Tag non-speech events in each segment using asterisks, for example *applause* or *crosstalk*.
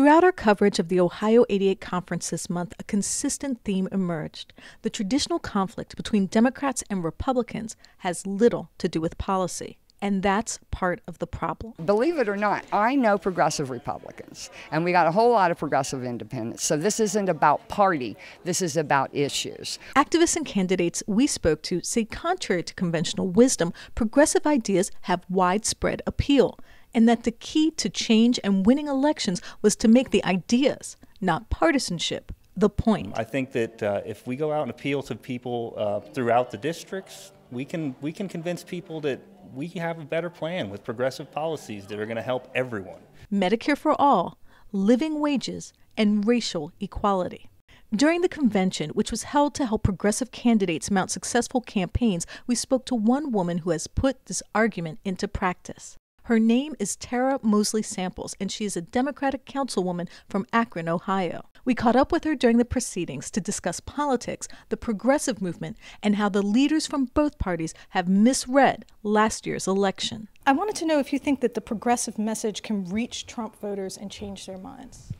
Throughout our coverage of the Ohio 88 conference this month, a consistent theme emerged. The traditional conflict between Democrats and Republicans has little to do with policy. And that's part of the problem. Believe it or not, I know progressive Republicans, and we got a whole lot of progressive independents. So this isn't about party, this is about issues. Activists and candidates we spoke to say, contrary to conventional wisdom, progressive ideas have widespread appeal, and that the key to change and winning elections was to make the ideas, not partisanship, the point. I think that uh, if we go out and appeal to people uh, throughout the districts, we can we can convince people that we have a better plan with progressive policies that are going to help everyone. Medicare for all, living wages, and racial equality. During the convention, which was held to help progressive candidates mount successful campaigns, we spoke to one woman who has put this argument into practice. Her name is Tara Mosley Samples, and she is a Democratic councilwoman from Akron, Ohio. We caught up with her during the proceedings to discuss politics, the progressive movement, and how the leaders from both parties have misread last year's election. I wanted to know if you think that the progressive message can reach Trump voters and change their minds.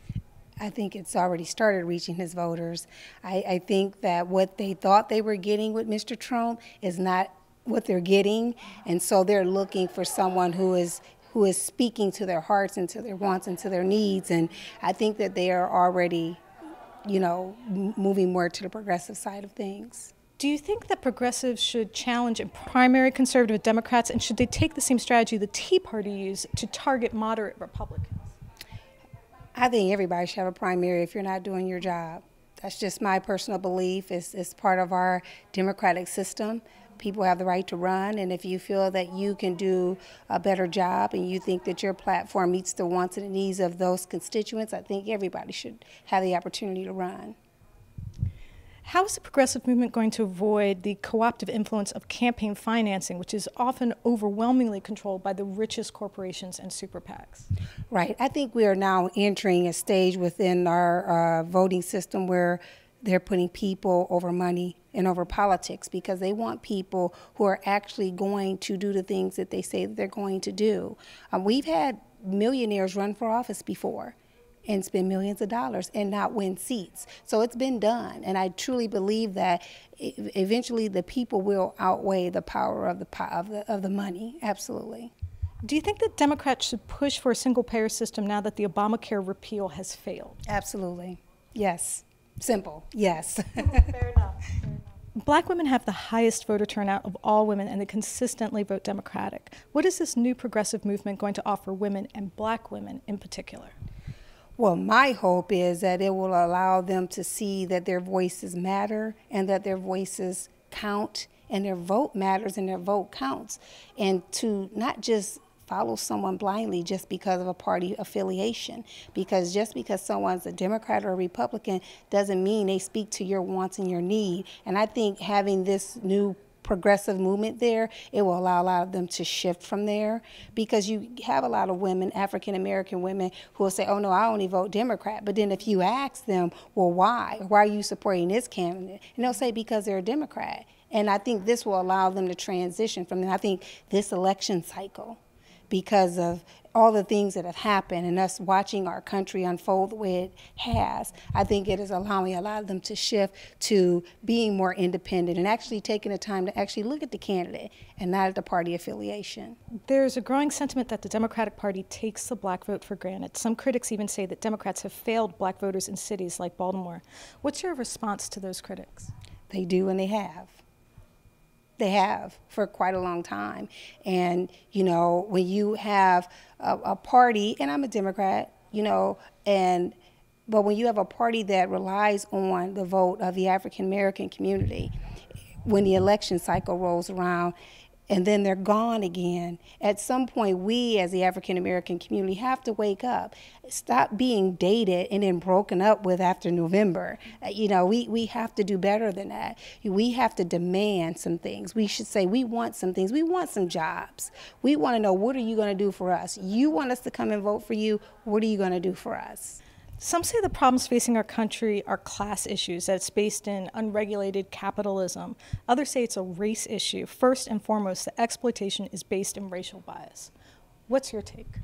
I think it's already started reaching his voters. I, I, think that what they thought they were getting with Mr. Trump is not what they're getting, and so they're looking for someone who is who is speaking to their hearts and to their wants and to their needs. And I think that they are already, you know, moving more to the progressive side of things. Do you think that progressives should challenge primary conservative Democrats, and should they take the same strategy the Tea Party used to target moderate Republicans? I think everybody should have a primary if you're not doing your job. That's just my personal belief. It's, it's part of our democratic system people have the right to run, and if you feel that you can do a better job and you think that your platform meets the wants and the needs of those constituents, I think everybody should have the opportunity to run. How is the progressive movement going to avoid the co-optive influence of campaign financing, which is often overwhelmingly controlled by the richest corporations and super PACs? Right. I think we are now entering a stage within our uh, voting system where they're putting people over money and over politics because they want people who are actually going to do the things that they say that they're going to do. Um, we've had millionaires run for office before and spend millions of dollars and not win seats. So it's been done, and I truly believe that eventually the people will outweigh the power of the of the of the money. Absolutely. Do you think that Democrats should push for a single payer system now that the Obamacare repeal has failed? Absolutely. Yes. Simple. Yes. *laughs* Fair enough. Black women have the highest voter turnout of all women, and they consistently vote Democratic. What is this new progressive movement going to offer women and black women in particular? Well, my hope is that it will allow them to see that their voices matter and that their voices count and their vote matters and their vote counts. And to not just follow someone blindly just because of a party affiliation. Because just because someone's a Democrat or a Republican doesn't mean they speak to your wants and your need. And I think having this new progressive movement there, it will allow a lot of them to shift from there because you have a lot of women, African American women, who will say, oh no, I only vote Democrat. But then if you ask them, well, why? Why are you supporting this candidate? And they'll say, because they're a Democrat. And I think this will allow them to transition from. I think this election cycle because of all the things that have happened and us watching our country unfold the way it has, I think it is allowing a lot of them to shift to being more independent and actually taking the time to actually look at the candidate and not at the party affiliation. There's a growing sentiment that the Democratic Party takes the black vote for granted. Some critics even say that Democrats have failed black voters in cities like Baltimore. What's your response to those critics? They do and they have they have for quite a long time. And, you know, when you have a, a party, and I'm a Democrat, you know, and but when you have a party that relies on the vote of the African American community, when the election cycle rolls around, and then they're gone again. At some point, we as the African American community have to wake up, stop being dated and then broken up with after November. Uh, you know, we, we have to do better than that. We have to demand some things. We should say, we want some things. We want some jobs. We want to know, what are you going to do for us? You want us to come and vote for you. What are you going to do for us? Some say the problems facing our country are class issues, that it's based in unregulated capitalism. Others say it's a race issue. First and foremost, the exploitation is based in racial bias. What's your take?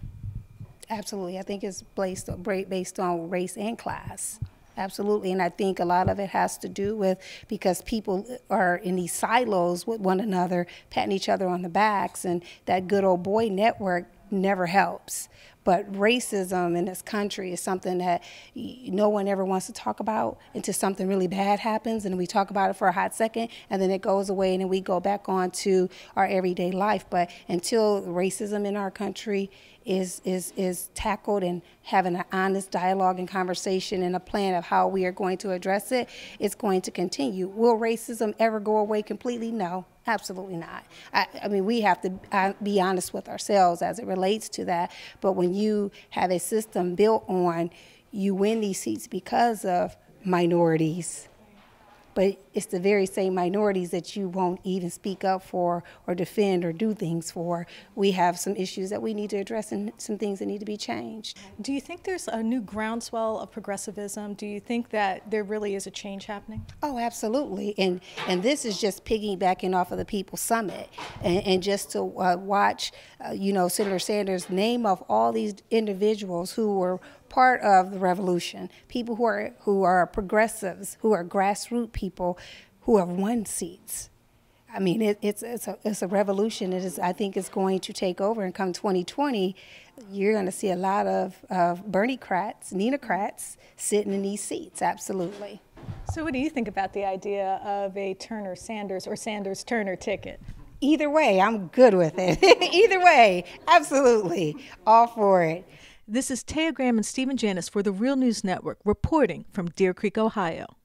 Absolutely. I think it's based, based on race and class. Absolutely. And I think a lot of it has to do with because people are in these silos with one another, patting each other on the backs, and that good old boy network never helps. But racism in this country is something that no one ever wants to talk about until something really bad happens, and we talk about it for a hot second, and then it goes away, and then we go back on to our everyday life. But until racism in our country is is is tackled and having an honest dialogue and conversation and a plan of how we are going to address it, it's going to continue. Will racism ever go away completely? No, absolutely not. I, I mean, we have to uh, be honest with ourselves as it relates to that. But when you have a system built on you win these seats because of minorities but it's the very same minorities that you won't even speak up for or defend or do things for. We have some issues that we need to address and some things that need to be changed. Do you think there's a new groundswell of progressivism? Do you think that there really is a change happening? Oh, absolutely. And and this is just piggybacking off of the People's Summit, and, and just to uh, watch, uh, you know, Senator Sanders name of all these individuals who were part of the revolution. People who are who are progressives, who are grassroots people, who have won seats. I mean, it, it's it's a it's a revolution. It is. I think it's going to take over. And come 2020, you're going to see a lot of of Berniecrats, Nina Kratz sitting in these seats. Absolutely. So, what do you think about the idea of a Turner Sanders or Sanders Turner ticket? Either way, I'm good with it. *laughs* Either way, absolutely, all for it. This is Taya Graham and Stephen Janis for the Real News Network reporting from Deer Creek, Ohio.